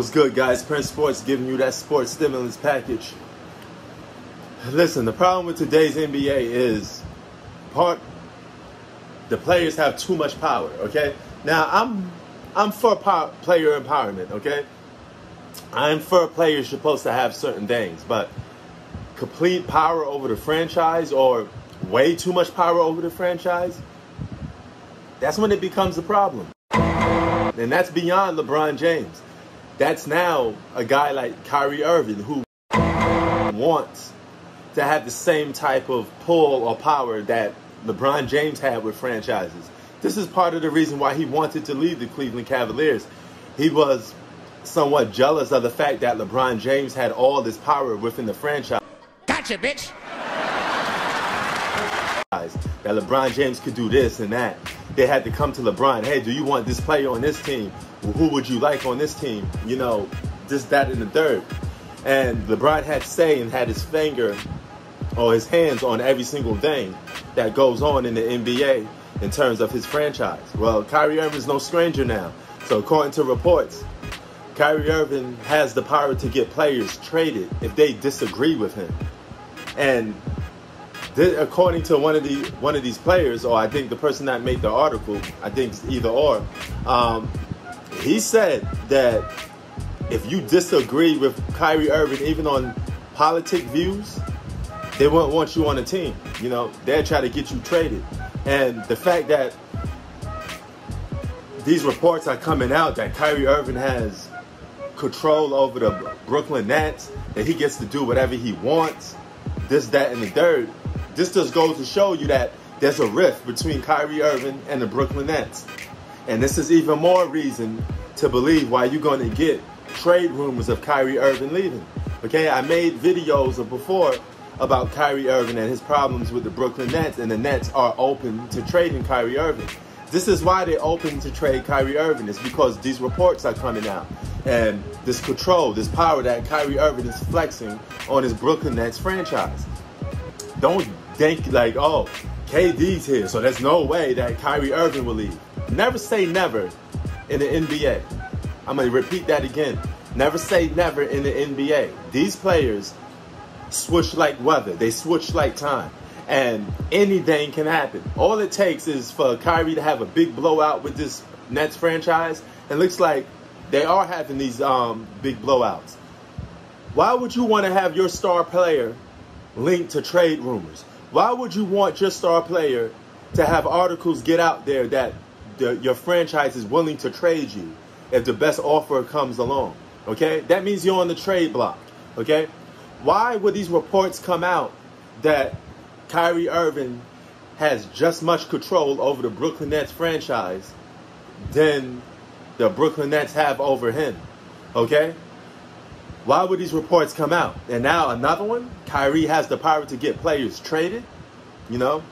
What's good, guys? Prince Sports giving you that sports stimulus package. Listen, the problem with today's NBA is part the players have too much power. Okay, now I'm I'm for power, player empowerment. Okay, I'm for players supposed to have certain things, but complete power over the franchise or way too much power over the franchise, that's when it becomes a problem. And that's beyond LeBron James. That's now a guy like Kyrie Irving who wants to have the same type of pull or power that LeBron James had with franchises. This is part of the reason why he wanted to leave the Cleveland Cavaliers. He was somewhat jealous of the fact that LeBron James had all this power within the franchise. Gotcha, bitch. That LeBron James could do this and that. They had to come to LeBron. Hey, do you want this player on this team? Who would you like on this team? You know, this, that, and the third. And LeBron had say and had his finger or his hands on every single thing that goes on in the NBA in terms of his franchise. Well, Kyrie Irving is no stranger now. So according to reports, Kyrie Irving has the power to get players traded if they disagree with him. And according to one of the one of these players, or I think the person that made the article, I think it's either or, um, he said that if you disagree with Kyrie Irving, even on politic views, they won't want you on the team. You know, they'll try to get you traded. And the fact that these reports are coming out that Kyrie Irving has control over the Brooklyn Nets, that he gets to do whatever he wants, this, that, and the third, this just goes to show you that there's a rift between Kyrie Irving and the Brooklyn Nets. And this is even more reason to believe why you're going to get trade rumors of Kyrie Irving leaving. Okay, I made videos of before about Kyrie Irving and his problems with the Brooklyn Nets, and the Nets are open to trading Kyrie Irving. This is why they're open to trade Kyrie Irving. It's because these reports are coming out. And this control, this power that Kyrie Irving is flexing on his Brooklyn Nets franchise. Don't think like, oh, KD's here, so there's no way that Kyrie Irving will leave. Never say never in the NBA. I'm going to repeat that again. Never say never in the NBA. These players switch like weather, they switch like time. And anything can happen. All it takes is for Kyrie to have a big blowout with this Nets franchise. It looks like they are having these um, big blowouts. Why would you want to have your star player linked to trade rumors? Why would you want your star player to have articles get out there that the, your franchise is willing to trade you if the best offer comes along. Okay? That means you're on the trade block. Okay? Why would these reports come out that Kyrie Irving has just much control over the Brooklyn Nets franchise than the Brooklyn Nets have over him? Okay? Why would these reports come out? And now another one, Kyrie has the power to get players traded. You know,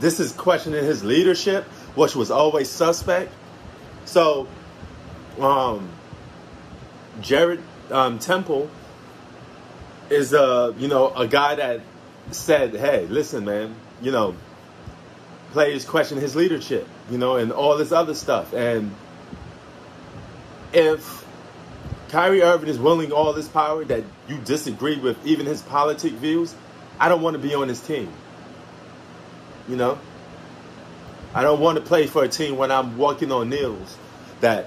this is questioning his leadership which was always suspect. So, um, Jared um, Temple is a you know a guy that said, "Hey, listen, man, you know, players question his leadership, you know, and all this other stuff, and if." Kyrie Irving is willing all this power that you disagree with even his politic views. I don't want to be on his team. You know? I don't want to play for a team when I'm walking on nails that,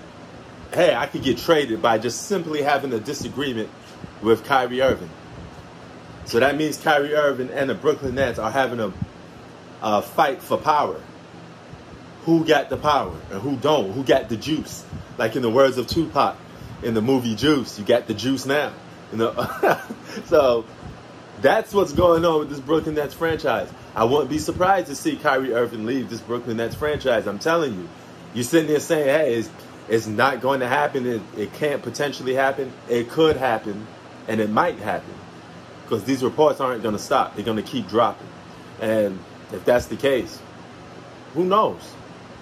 hey, I could get traded by just simply having a disagreement with Kyrie Irving. So that means Kyrie Irving and the Brooklyn Nets are having a, a fight for power. Who got the power and who don't? Who got the juice? Like in the words of Tupac in the movie Juice, you got the juice now. You know, so that's what's going on with this Brooklyn Nets franchise. I wouldn't be surprised to see Kyrie Irving leave this Brooklyn Nets franchise. I'm telling you. You're sitting there saying, hey, it's, it's not going to happen. It, it can't potentially happen. It could happen, and it might happen. Because these reports aren't going to stop. They're going to keep dropping. And if that's the case, who knows?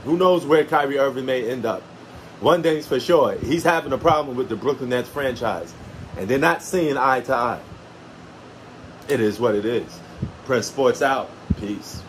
Who knows where Kyrie Irving may end up? One thing's for sure, he's having a problem with the Brooklyn Nets franchise. And they're not seeing eye to eye. It is what it is. Prince Sports out. Peace.